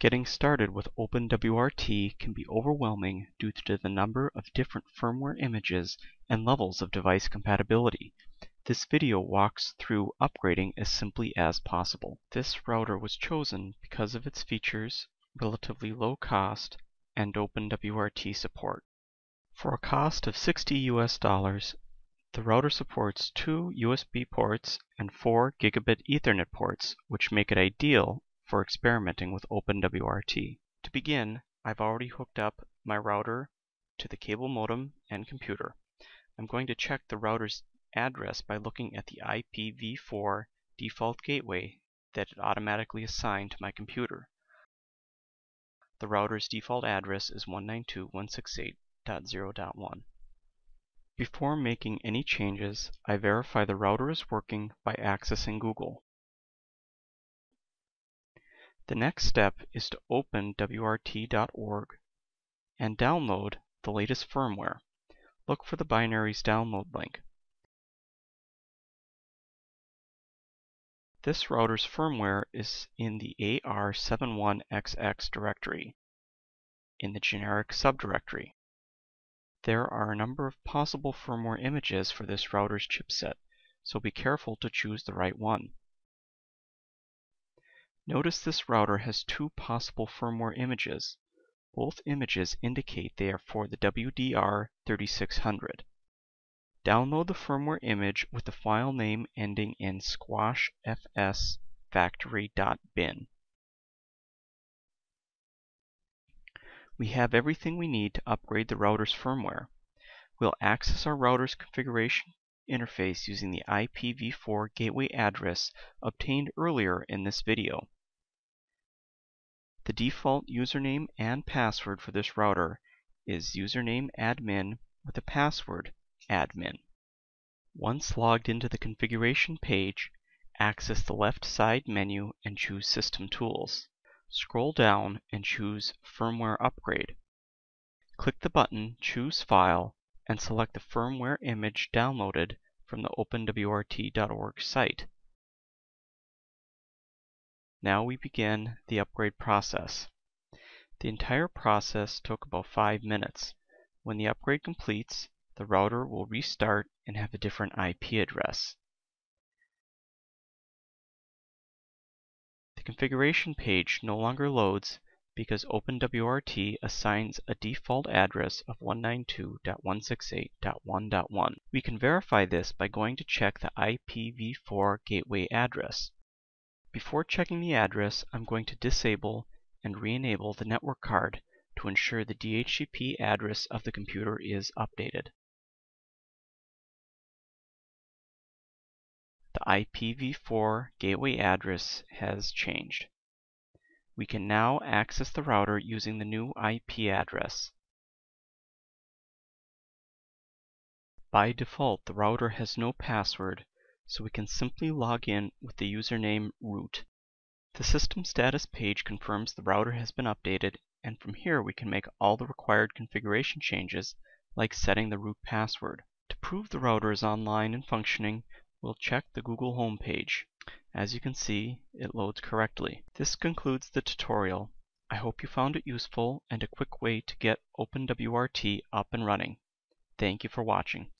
Getting started with OpenWRT can be overwhelming due to the number of different firmware images and levels of device compatibility. This video walks through upgrading as simply as possible. This router was chosen because of its features, relatively low cost, and OpenWRT support. For a cost of 60 US dollars, the router supports two USB ports and four gigabit Ethernet ports, which make it ideal for experimenting with OpenWRT. To begin, I've already hooked up my router to the cable modem and computer. I'm going to check the router's address by looking at the IPv4 default gateway that it automatically assigned to my computer. The router's default address is 192.168.0.1. Before making any changes, I verify the router is working by accessing Google. The next step is to openwrt.org and download the latest firmware. Look for the binaries download link. This router's firmware is in the AR71XX directory in the generic subdirectory. There are a number of possible firmware images for this router's chipset, so be careful to choose the right one. Notice this router has two possible firmware images. Both images indicate they are for the WDR3600. Download the firmware image with the file name ending in squashfsfactory.bin. We have everything we need to upgrade the router's firmware. We'll access our router's configuration interface using the IPv4 gateway address obtained earlier in this video. The default username and password for this router is username admin with a password admin. Once logged into the configuration page, access the left side menu and choose System Tools. Scroll down and choose Firmware Upgrade. Click the button Choose File and select the firmware image downloaded from the openwrt.org site. Now we begin the upgrade process. The entire process took about 5 minutes. When the upgrade completes, the router will restart and have a different IP address. The configuration page no longer loads because OpenWRT assigns a default address of 192.168.1.1. We can verify this by going to check the IPv4 gateway address. Before checking the address, I'm going to disable and re-enable the network card to ensure the DHCP address of the computer is updated. The IPv4 gateway address has changed. We can now access the router using the new IP address. By default, the router has no password so we can simply log in with the username root. The system status page confirms the router has been updated and from here we can make all the required configuration changes like setting the root password. To prove the router is online and functioning, we'll check the Google home page. As you can see, it loads correctly. This concludes the tutorial. I hope you found it useful and a quick way to get OpenWRT up and running. Thank you for watching.